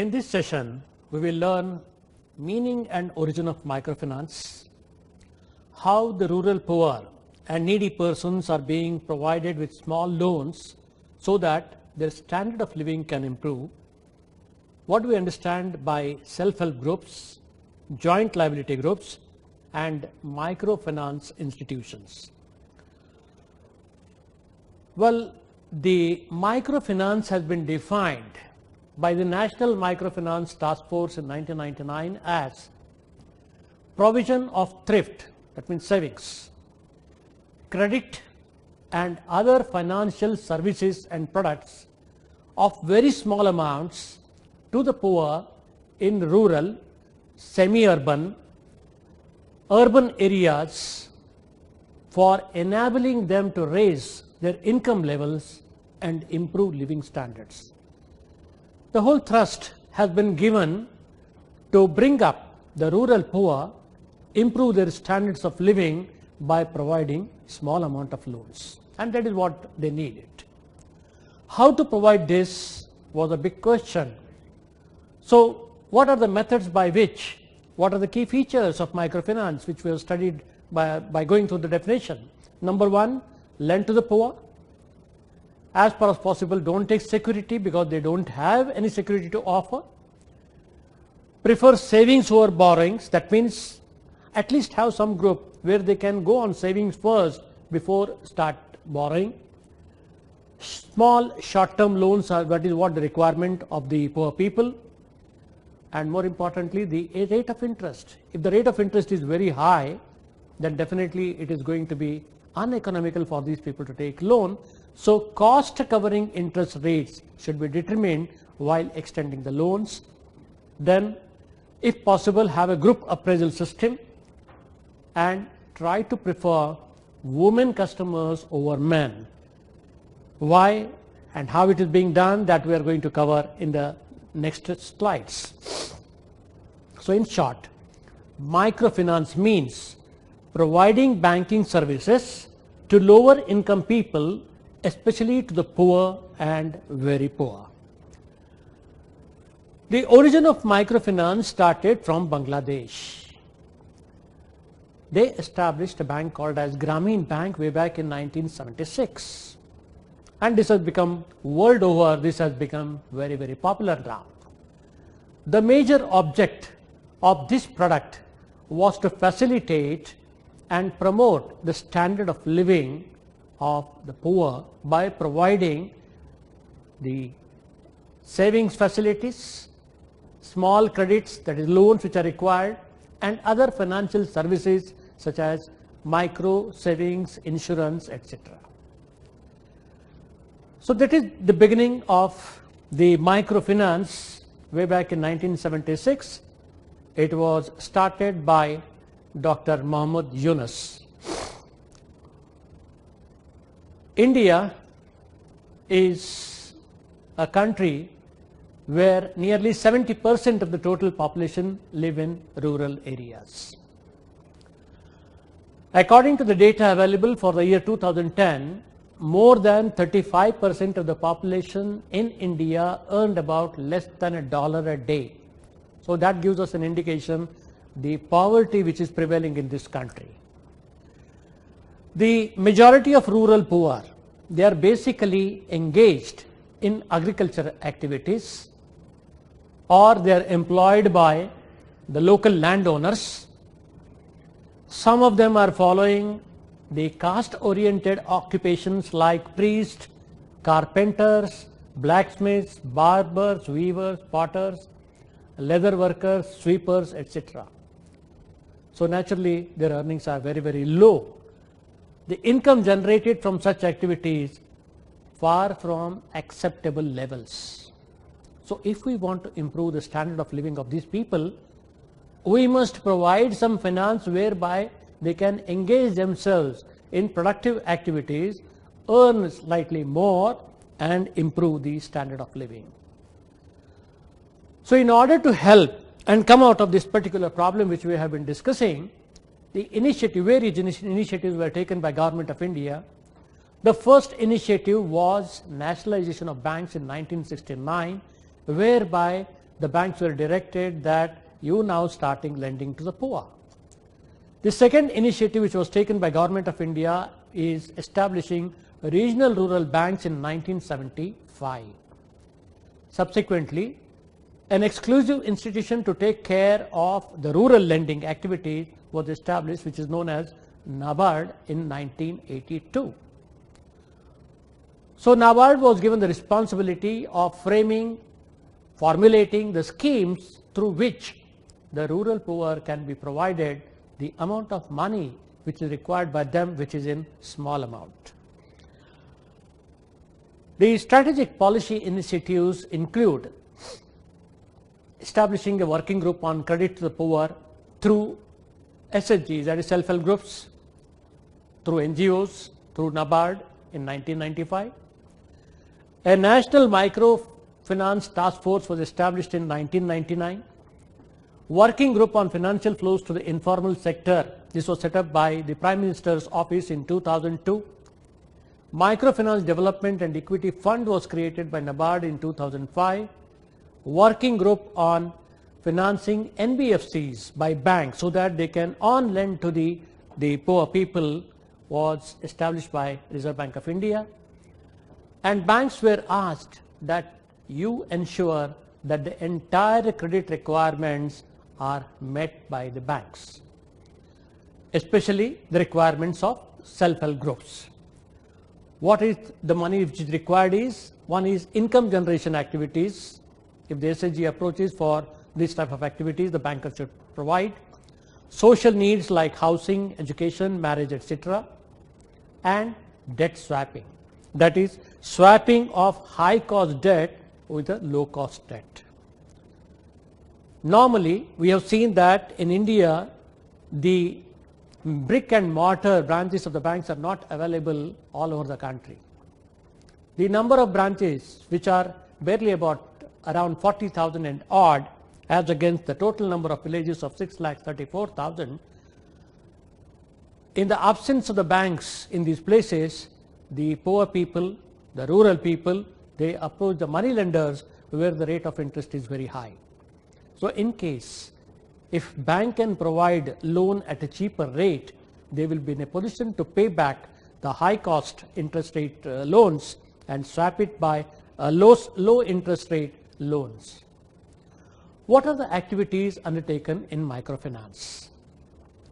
In this session, we will learn meaning and origin of microfinance, how the rural poor and needy persons are being provided with small loans so that their standard of living can improve, what we understand by self-help groups, joint liability groups, and microfinance institutions. Well, the microfinance has been defined by the National Microfinance Task Force in 1999 as provision of thrift, that means savings, credit and other financial services and products of very small amounts to the poor in rural, semi-urban, urban areas for enabling them to raise their income levels and improve living standards. The whole thrust has been given to bring up the rural poor, improve their standards of living by providing small amount of loans. And that is what they needed. How to provide this was a big question. So what are the methods by which, what are the key features of microfinance which we have studied by, by going through the definition? Number one, lend to the poor. As far as possible, don't take security because they don't have any security to offer. Prefer savings over borrowings. That means at least have some group where they can go on savings first before start borrowing. Small short-term loans are that is what the requirement of the poor people. And more importantly, the rate of interest. If the rate of interest is very high, then definitely it is going to be uneconomical for these people to take loan. So cost covering interest rates should be determined while extending the loans. Then if possible have a group appraisal system and try to prefer women customers over men. Why and how it is being done that we are going to cover in the next slides. So in short, microfinance means providing banking services to lower income people, especially to the poor and very poor. The origin of microfinance started from Bangladesh. They established a bank called as Grameen Bank way back in 1976. And this has become world over, this has become very, very popular now. The major object of this product was to facilitate and promote the standard of living of the poor by providing the savings facilities, small credits that is loans which are required and other financial services such as micro savings, insurance, etc. So that is the beginning of the microfinance way back in 1976. It was started by Dr. Muhammad Yunus. India is a country where nearly 70 percent of the total population live in rural areas. According to the data available for the year 2010, more than 35 percent of the population in India earned about less than a dollar a day. So that gives us an indication the poverty which is prevailing in this country. The majority of rural poor, they are basically engaged in agriculture activities or they are employed by the local landowners. Some of them are following the caste oriented occupations like priests, carpenters, blacksmiths, barbers, weavers, potters, leather workers, sweepers, etc. So naturally their earnings are very, very low. The income generated from such activities far from acceptable levels. So if we want to improve the standard of living of these people, we must provide some finance whereby they can engage themselves in productive activities, earn slightly more and improve the standard of living. So in order to help and come out of this particular problem which we have been discussing, the initiative, various initiatives were taken by government of India. The first initiative was nationalization of banks in 1969, whereby the banks were directed that you now starting lending to the poor. The second initiative which was taken by government of India is establishing regional rural banks in 1975. Subsequently, an exclusive institution to take care of the rural lending activity was established which is known as NABARD in 1982. So NABARD was given the responsibility of framing, formulating the schemes through which the rural poor can be provided the amount of money which is required by them which is in small amount. The strategic policy initiatives include establishing a working group on credit to the poor through SHGs, that is self-help groups, through NGOs, through NABARD in 1995. A national microfinance task force was established in 1999. Working group on financial flows to the informal sector. This was set up by the Prime Minister's office in 2002. Microfinance Development and Equity Fund was created by NABARD in 2005. Working group on financing NBFCs by banks so that they can on lend to the, the poor people was established by Reserve Bank of India. And banks were asked that you ensure that the entire credit requirements are met by the banks, especially the requirements of self-help groups. What is the money which is required is, one is income generation activities. If the SHG approaches for this type of activities, the bankers should provide. Social needs like housing, education, marriage, etc. And debt swapping. That is swapping of high cost debt with a low cost debt. Normally, we have seen that in India, the brick and mortar branches of the banks are not available all over the country. The number of branches which are barely about around 40,000 and odd as against the total number of villages of 6 lakh 34,000. In the absence of the banks in these places, the poor people, the rural people, they approach the money lenders where the rate of interest is very high. So in case if bank can provide loan at a cheaper rate, they will be in a position to pay back the high cost interest rate uh, loans and swap it by a low, low interest rate loans. What are the activities undertaken in microfinance?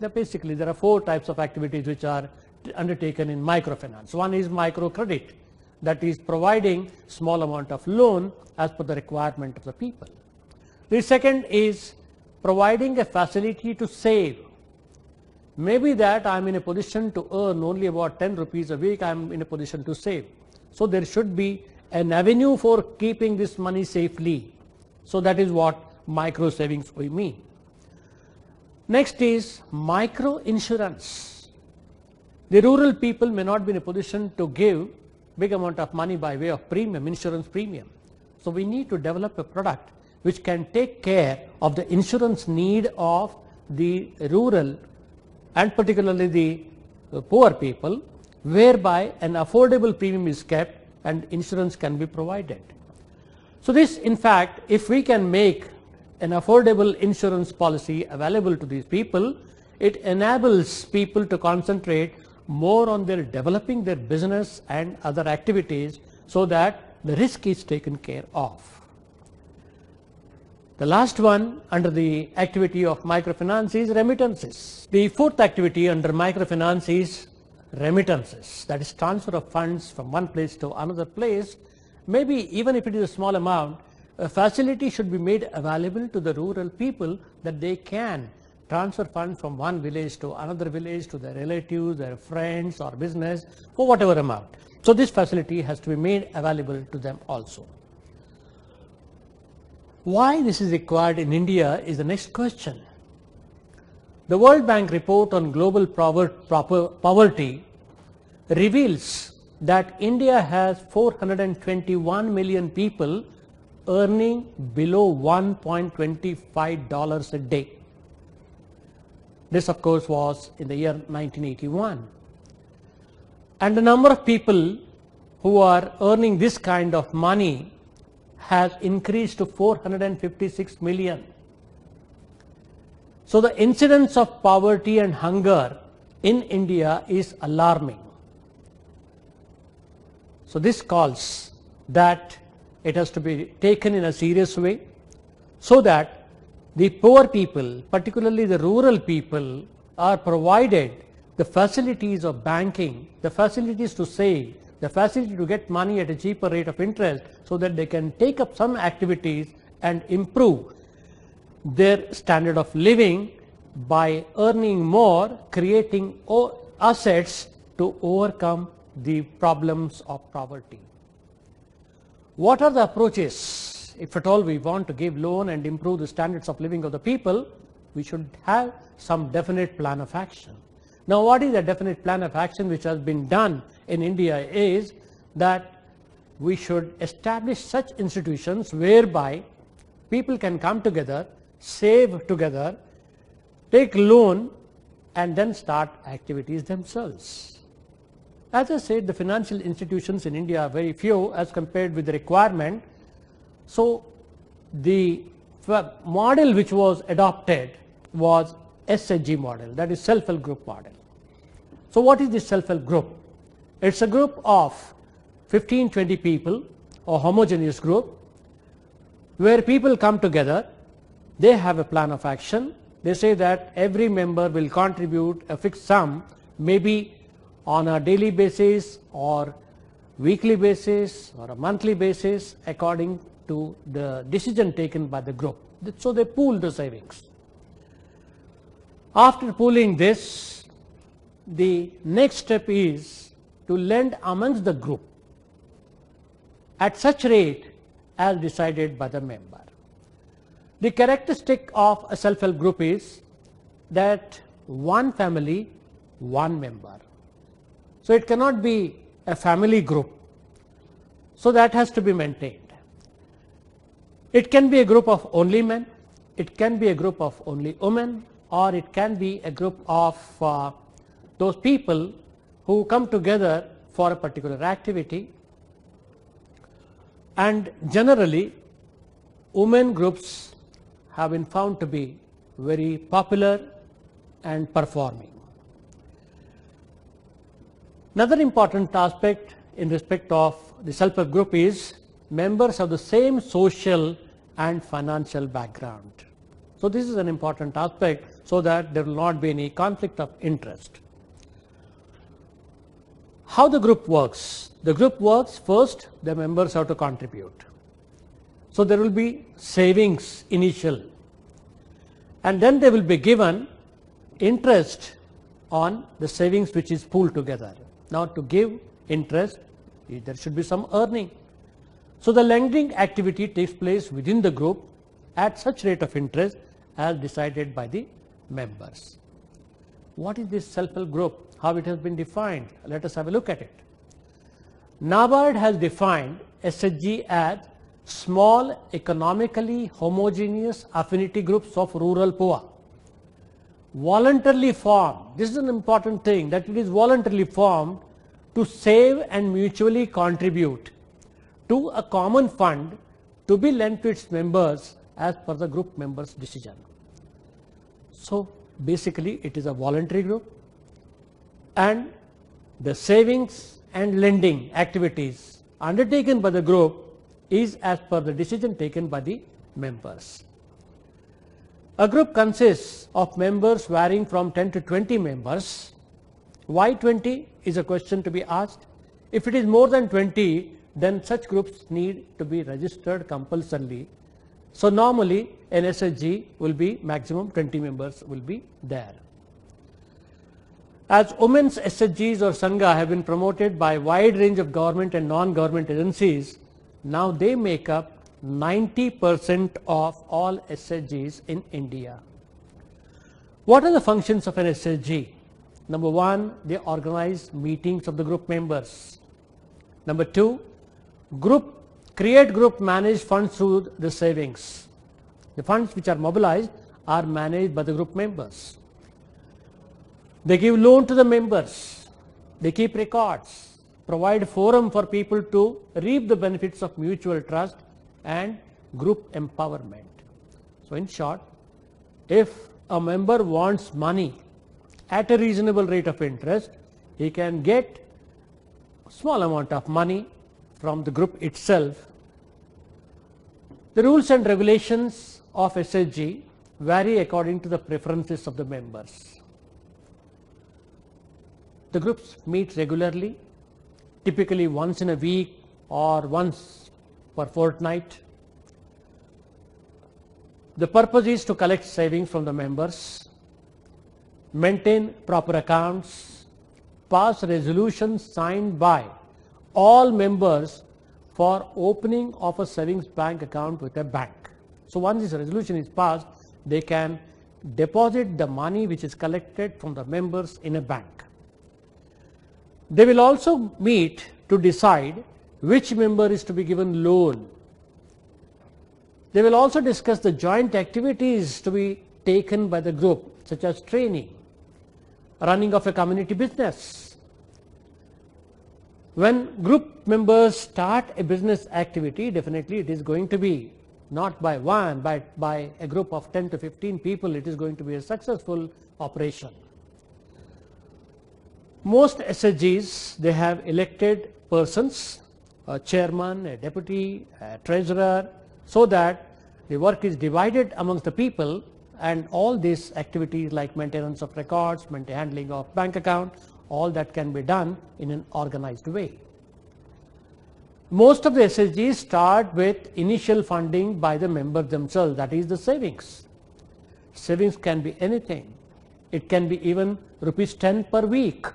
There basically there are four types of activities which are undertaken in microfinance. One is microcredit that is providing small amount of loan as per the requirement of the people. The second is providing a facility to save. Maybe that I am in a position to earn only about 10 rupees a week, I am in a position to save. So there should be an avenue for keeping this money safely. So that is what micro savings we mean. Next is micro insurance. The rural people may not be in a position to give big amount of money by way of premium, insurance premium. So we need to develop a product which can take care of the insurance need of the rural and particularly the uh, poor people whereby an affordable premium is kept and insurance can be provided. So this in fact if we can make an affordable insurance policy available to these people, it enables people to concentrate more on their developing their business and other activities so that the risk is taken care of. The last one under the activity of microfinance is remittances. The fourth activity under microfinance is remittances that is transfer of funds from one place to another place maybe even if it is a small amount a facility should be made available to the rural people that they can transfer funds from one village to another village to their relatives, their friends or business for whatever amount. So this facility has to be made available to them also. Why this is required in India is the next question. The World Bank report on global poverty reveals that India has 421 million people earning below $1.25 a day. This of course was in the year 1981. And the number of people who are earning this kind of money has increased to 456 million. So the incidence of poverty and hunger in India is alarming. So this calls that it has to be taken in a serious way so that the poor people, particularly the rural people, are provided the facilities of banking, the facilities to save, the facility to get money at a cheaper rate of interest so that they can take up some activities and improve their standard of living by earning more, creating assets to overcome the problems of poverty. What are the approaches? If at all we want to give loan and improve the standards of living of the people, we should have some definite plan of action. Now what is the definite plan of action which has been done in India is that we should establish such institutions whereby people can come together, save together, take loan and then start activities themselves. As I said, the financial institutions in India are very few as compared with the requirement. So the model which was adopted was SHG model, that is self-help group model. So what is this self-help group? It's a group of 15, 20 people, a homogeneous group, where people come together, they have a plan of action, they say that every member will contribute a fixed sum, maybe on a daily basis or weekly basis or a monthly basis according to the decision taken by the group. So they pool the savings. After pooling this, the next step is to lend amongst the group at such rate as decided by the member. The characteristic of a self-help group is that one family, one member. So it cannot be a family group. So that has to be maintained. It can be a group of only men, it can be a group of only women, or it can be a group of uh, those people who come together for a particular activity. And generally, women groups have been found to be very popular and performing. Another important aspect in respect of the self-help group is members of the same social and financial background. So this is an important aspect so that there will not be any conflict of interest. How the group works? The group works first the members have to contribute. So there will be savings initial and then they will be given interest on the savings which is pooled together. Now to give interest there should be some earning. So the lending activity takes place within the group at such rate of interest as decided by the members. What is this self-help group? How it has been defined? Let us have a look at it. NABARD has defined SHG as small economically homogeneous affinity groups of rural poor. Voluntarily formed this is an important thing that it is voluntarily formed to save and mutually contribute to a common fund to be lent to its members as per the group members decision. So basically it is a voluntary group and the savings and lending activities undertaken by the group is as per the decision taken by the members. A group consists of members varying from 10 to 20 members. Why 20 is a question to be asked. If it is more than 20, then such groups need to be registered compulsorily. So normally an SHG will be maximum 20 members will be there. As women's SHGs or Sangha have been promoted by wide range of government and non-government agencies, now they make up 90% of all SHGs in India. What are the functions of an SHG? Number one, they organize meetings of the group members. Number two, group create group manage funds through the savings. The funds which are mobilized are managed by the group members. They give loan to the members. They keep records provide forum for people to reap the benefits of mutual trust and group empowerment. So in short, if a member wants money at a reasonable rate of interest, he can get small amount of money from the group itself. The rules and regulations of SHG vary according to the preferences of the members. The groups meet regularly, typically once in a week or once per fortnight. The purpose is to collect savings from the members, maintain proper accounts, pass resolutions signed by all members for opening of a savings bank account with a bank. So once this resolution is passed, they can deposit the money which is collected from the members in a bank. They will also meet to decide which member is to be given loan. They will also discuss the joint activities to be taken by the group such as training, running of a community business. When group members start a business activity, definitely it is going to be not by one, but by a group of 10 to 15 people, it is going to be a successful operation. Most SHGs, they have elected persons, a chairman, a deputy, a treasurer, so that the work is divided amongst the people and all these activities like maintenance of records, handling of bank account, all that can be done in an organized way. Most of the SHGs start with initial funding by the members themselves, that is the savings. Savings can be anything. It can be even rupees 10 per week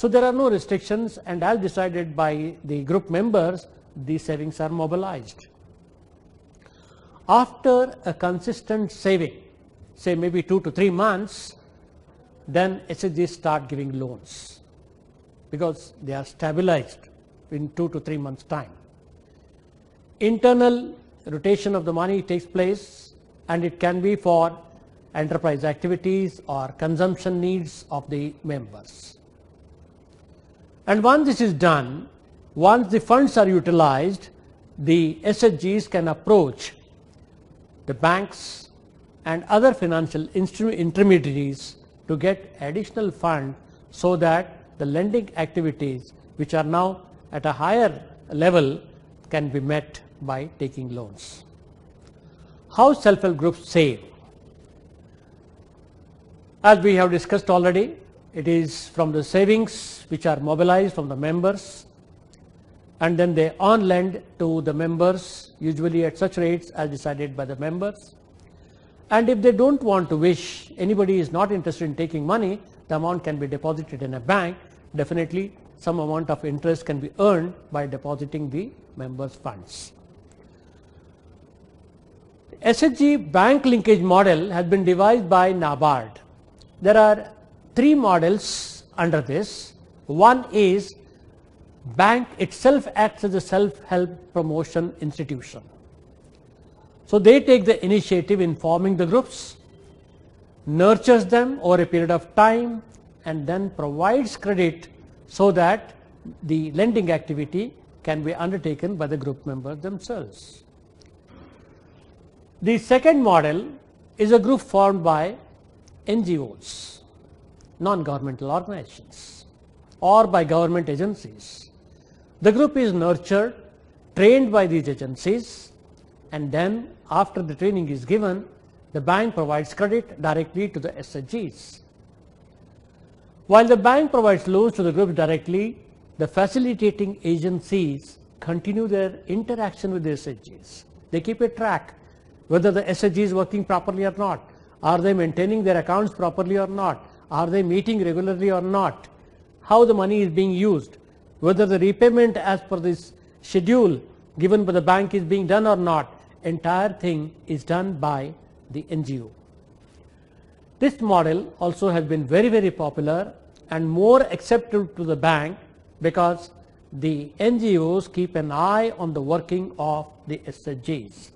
so there are no restrictions and as decided by the group members, the savings are mobilized. After a consistent saving, say maybe two to three months, then SHGs start giving loans because they are stabilized in two to three months time. Internal rotation of the money takes place and it can be for enterprise activities or consumption needs of the members. And once this is done, once the funds are utilized, the SHGs can approach the banks and other financial intermediaries to get additional fund so that the lending activities which are now at a higher level can be met by taking loans. How self-help groups save? As we have discussed already, it is from the savings which are mobilized from the members and then they on lend to the members usually at such rates as decided by the members. And if they don't want to wish, anybody is not interested in taking money, the amount can be deposited in a bank. Definitely some amount of interest can be earned by depositing the members' funds. SHG bank linkage model has been devised by NABARD. There are three models under this. One is bank itself acts as a self-help promotion institution. So they take the initiative in forming the groups, nurtures them over a period of time and then provides credit so that the lending activity can be undertaken by the group members themselves. The second model is a group formed by NGOs non-governmental organizations or by government agencies. The group is nurtured, trained by these agencies and then after the training is given, the bank provides credit directly to the SHGs. While the bank provides loans to the group directly, the facilitating agencies continue their interaction with the SHGs. They keep a track whether the SHG is working properly or not. Are they maintaining their accounts properly or not? Are they meeting regularly or not? How the money is being used? Whether the repayment as per this schedule given by the bank is being done or not? Entire thing is done by the NGO. This model also has been very, very popular and more acceptable to the bank because the NGOs keep an eye on the working of the SHGs.